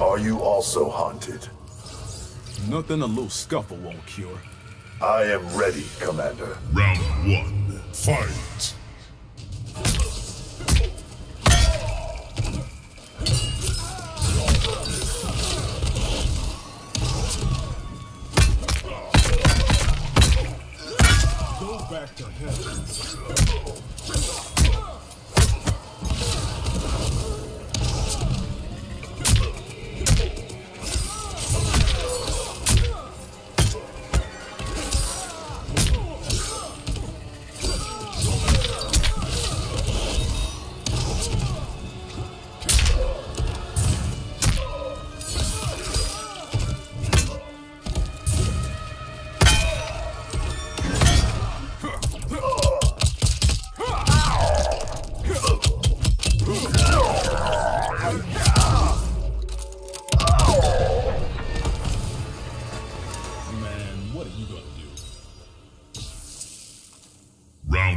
Are you also haunted? Nothing a little scuffle won't cure. I am ready, Commander. Round one, fight! Go back to hell.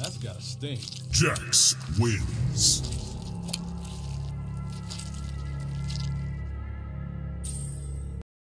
That's gotta sting. Jax wins.